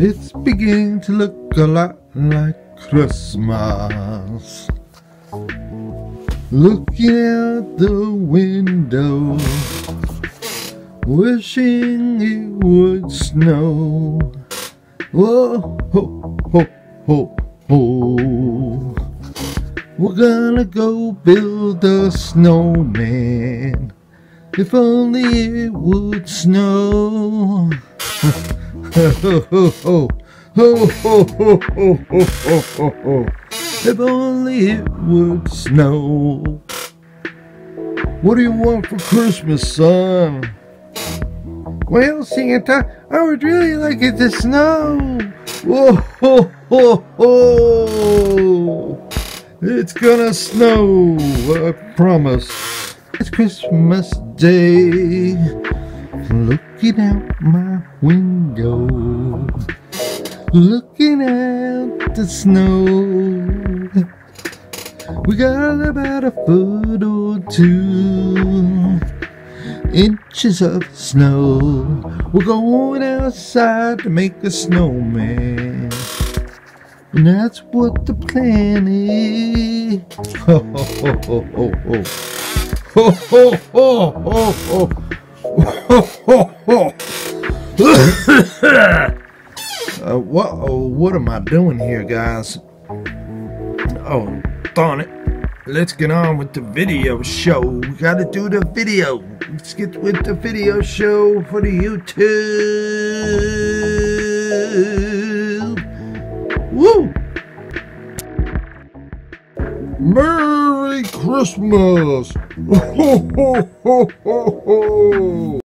It's beginning to look a lot like Christmas. Looking out the window, wishing it would snow. Whoa, ho, ho, ho, ho. We're gonna go build a snowman. If only it would snow. ho, ho, ho, ho. Ho, ho, ho, ho, ho, ho, ho, ho. If only it would snow. What do you want for Christmas, son? Well, Santa, I would really like it to snow. Whoa, ho, ho, ho. It's gonna snow, I promise. It's Christmas Day. Looking out my window. Looking at the snow. We got about a foot or two inches of snow. We're going outside to make a snowman. And that's what the plan is. Ho ho ho ho ho ho. Ho ho ho ho ho. Uh, what, oh, what am I doing here, guys? Oh, darn it. Let's get on with the video show. We gotta do the video. Let's get with the video show for the YouTube. Woo! Merry Christmas! Ho, ho, ho, ho, ho.